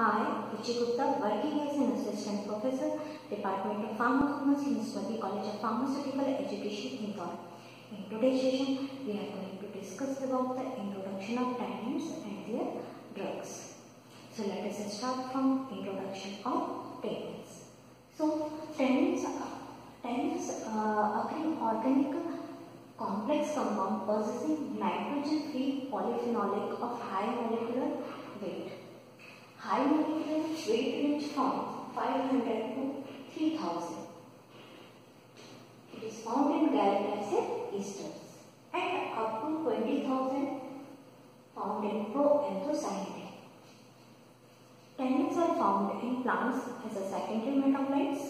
I, Vichi Gupta, working as an assistant professor, Department of Pharmacy, Smriti College of Pharmaceutical Education, Indore. In today's session, we are going to discuss about the introduction of tannins and their drugs. So let us start from introduction of tannins. So tannins, tannins uh, are an organic complex compound possessing nitrogen-free polyphenolic of high molecular weight. High molecular weight range from 500 to 3000. It is found in gallic esters and up to 20,000 found in proanthocyanidin. Tannins are found in plants as a secondary metabolites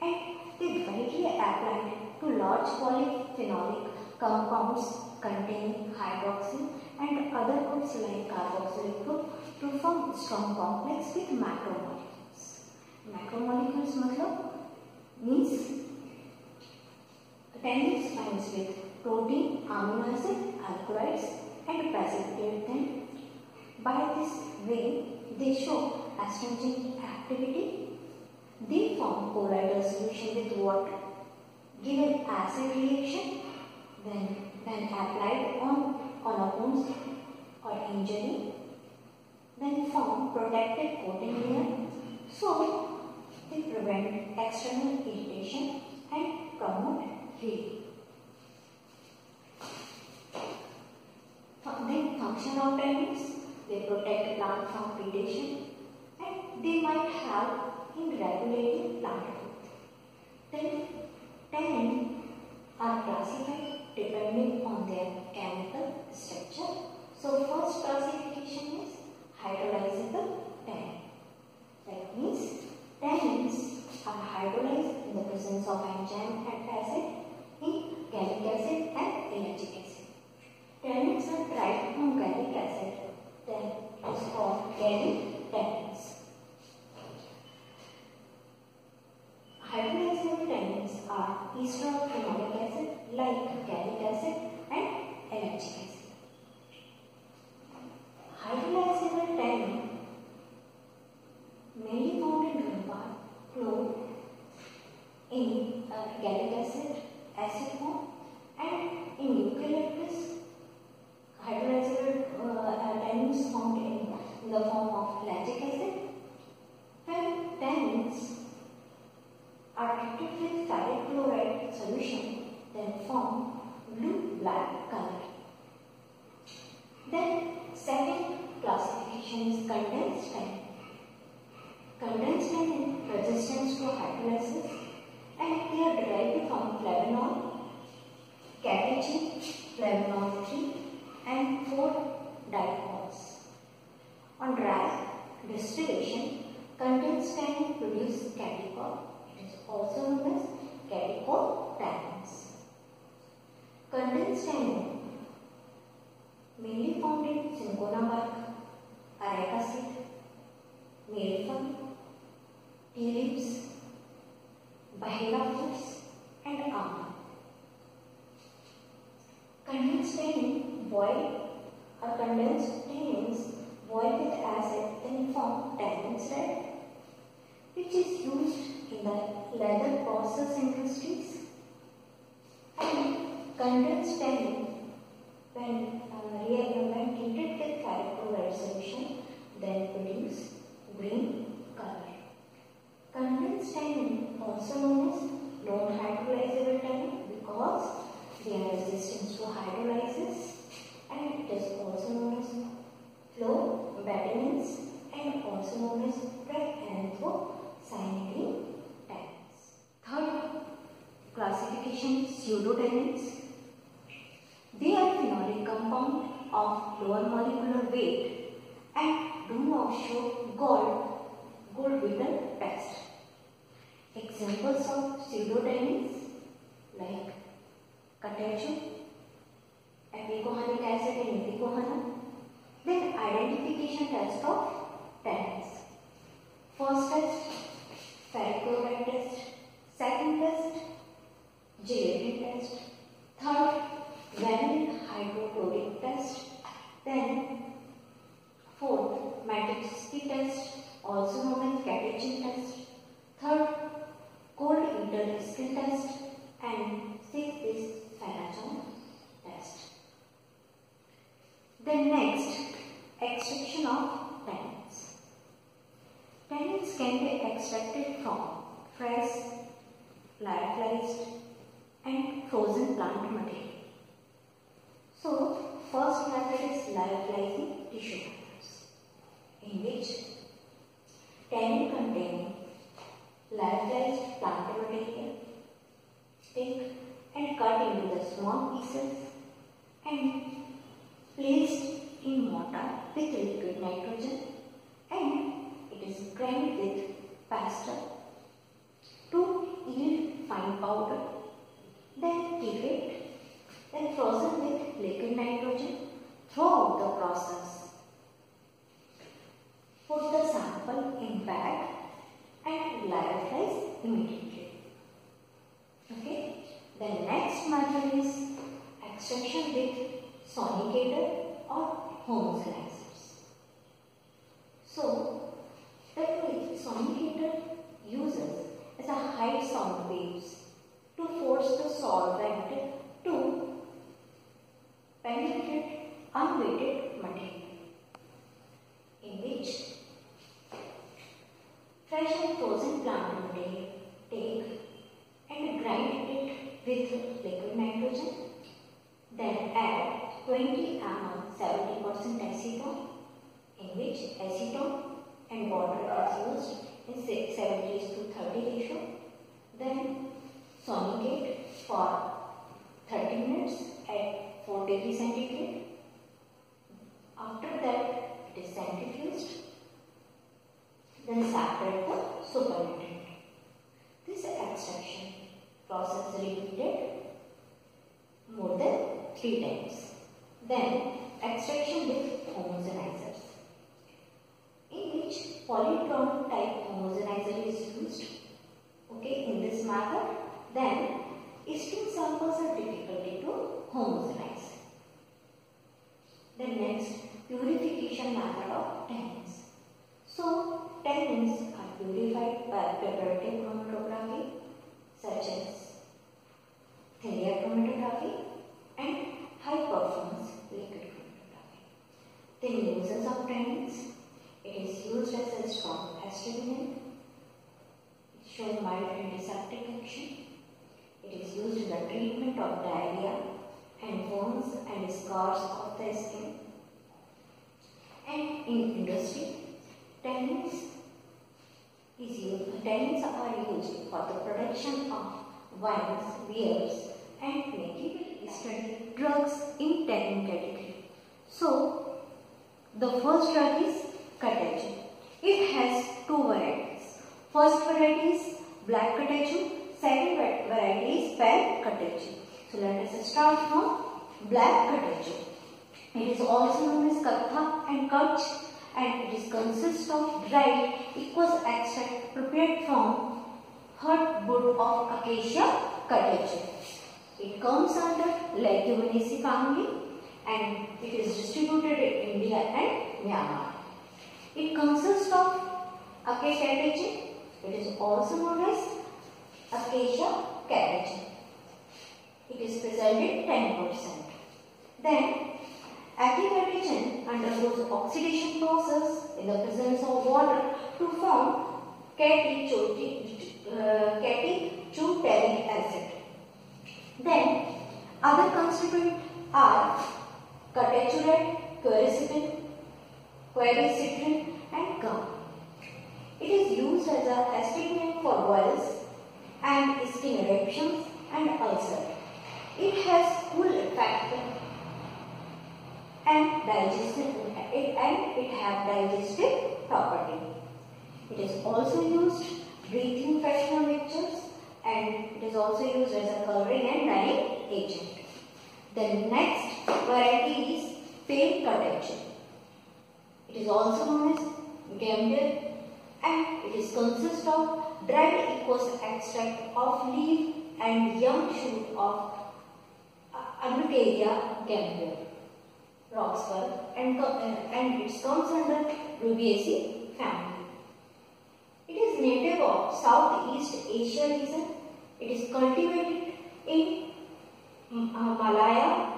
and they widely applied to large polyphenolic compounds containing hydroxyl and other groups like carboxylic group to form strong complex with macromolecules. Macromolecules मतलब means tannins binds with protein, amino acid, alkaloids and precipitate them. By this way, they show astringent activity. They form colloidal solution with water. Give an acid reaction. Then, when applied on, on a wound or injury, then form protective coating layer. So, they prevent external irritation and promote healing. Then function of tannins, they protect plant from predation and they might help in regulating plant growth. Then tannins are classified depending on their chemical structure. So first classification is hydrolyzable tannin. That means tannins are hydrolyzed in the presence of enzyme and acid in gallic acid and ellagic acid. Tannins are derived from gallic acid, then it is called gallic tannins. Hydrolyzable tannins are ester of phenolic acid like gallic acid and ellagic acid. Hydrolyzable tannin mainly found in rhubarb, clove, in uh, gallic acid, acid form and in eucalyptus hydrolyzable uh, tannins found in, in the form of lactic acid. When tannins are treated with ferric chloride solution, then form blue-black color. Then second classification is condensed tannin. Condensed tannin resistance to hydrolysis and they are derived from flavanol, catechin, flavanol 3 and 4 dicols. On dry distillation, condensed tannin produce catechol. It is also known as catechol tannins. Condensed tannin mainly found in cinchona bark, areca seed, leaves, bahela fruits and almond. Condensed tannin boil or condensed tannins boil with acid then form tannins red which is used in the leather process industries and condensed tannin when uh, when treated with solution then produce green color. Condensed tannin also known as non-hydrolyzable tannin because they are resistant to hydrolysis and it is also known as phlobatannins and also known as proanthocyanidin tannins. Third classification is pseudotannins. They are phenolic compound of lower molecular weight and do not show gold, gold beetle pest. Examples of pseudotannins like catechol, ipecacuanhic acid and ipecacuanha. Then identification test of tannins. First test, ferric chloride test. Second test, gelatin test. Third, vanillin hydrochloric test. Then fourth, Matchstick test. Test and take is Phenazone test. Then next, extraction of tannins. Tannins can be extracted from fresh, lyophilized and frozen plant material. So, first method is lyophilizing tissue fibers, in which tannin containing lyophilized plant material take and cut into the small pieces and placed in mortar with liquid nitrogen and it is grind with pastel to yield fine powder. Then keep it, then frozen with liquid nitrogen throughout the process. Put the sample in bag and lyophilize immediately. Okay. The next method is extraction with sonicator or homogenizers. So, the sonicator uses as a high sound waves to force the solvent to penetrate material in which fresh and frozen plant material take and grind it with liquid nitrogen then add 20 ml 70% acetone in which acetone and water is used in 70 to 30 ratio. Then sonicate for 30 minutes at 4 degree centigrade. After that it is centrifuged. Then separate the supernatant. This extraction process repeated more than 3 times. Then extraction with homogenizers in which polytron type homogenizer is used. Okay, in this method, then string samples are difficult to homogenize. The next purification method of tannins. So, tannins are purified by preparative chromatography such as Thelier chromatography and high performance liquid chromatography. The uses of tannins it is used as a strong astringent. It shows mild antiseptic action. It is used in the treatment of diarrhea and wounds and scars of the skin. In industry, tannins is used. Tannins are used for the production of wines, beers, and making study drugs in tannin category. So, the first drug is catechu. It has two varieties. First variety is black catechu, second variety is pale catechu. So let us start from black catechu. It is also known as katha and kach and it is consists of dried aqueous extract prepared from hard wood of Acacia catechu. It comes under Leguminosae family and it is distributed in India and Myanmar. It consists of acacia catechin. It is also known as acacia catechin. It is present in 10%. Then Acacatechin undergoes oxidation process in the presence of water to form catechutannic uh, acid. Then other constituents are catechurate, quercetin, quercetin and gum. It is used as a astringent for boils and skin eruptions and ulcer. It has cool effect and digestive it, and it have digestive property. It is also used breathing freshener mixtures and it is also used as a coloring and dyeing agent. The next variety is pale catechu. It is also known as Gambier and it is consist of dried aqueous extract of leaf and young shoot of uh, Uncaria gambier, Roxburgh and, uh, and it comes under Rubiaceae family. It is native of Southeast Asia region. It is cultivated in uh, Malaya,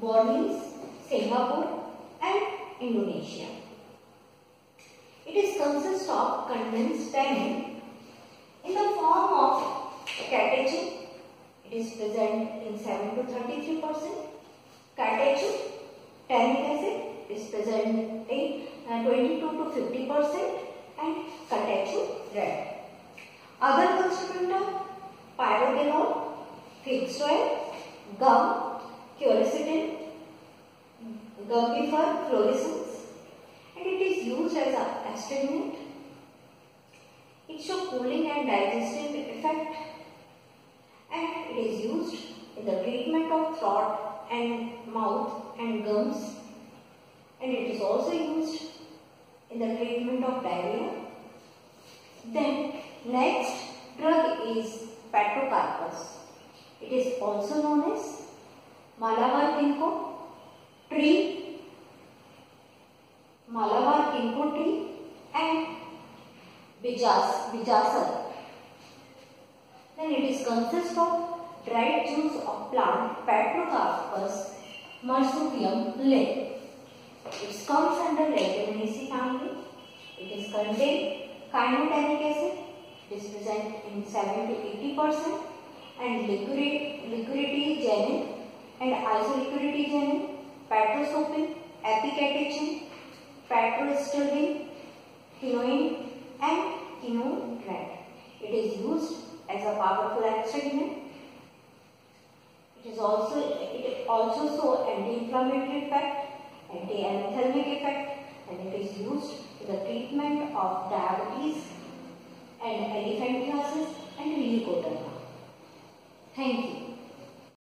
Borneo, Singapore and Indonesia. It is consists of condensed tannin in the form of catechin. It is present in 7 to 33 percent. Catechin, tannic acid is present in uh, 22 to 50 percent and catechin red. Other constituent pyrogenol, fixed oil, gum, quercetin, gummifer, fluorescence and it is used as an astringent. It shows cooling and digestive effect and it is used in the treatment of throat and mouth and gums and it is also used in the treatment of diarrhea. Then next drug is Pterocarpus. It is also known as Malabar kino tree, Malabar kino tree and Vijas, Vijasar. Then it is consists of dried juice of marsupium lin. It comes under Leguminosae family. It is contain kynotannic acid. It is present in 7 to 80 percent and liquidity genin and isoliquidity genin, patrosopin, epicatechin, patrostilbin, quinoin and quinoin It is used as a powerful astringent. It is also it also show anti-inflammatory effect anti-anathalamic effect and it is used in the treatment of diabetes and elephantiasis and leukoderma. Thank you.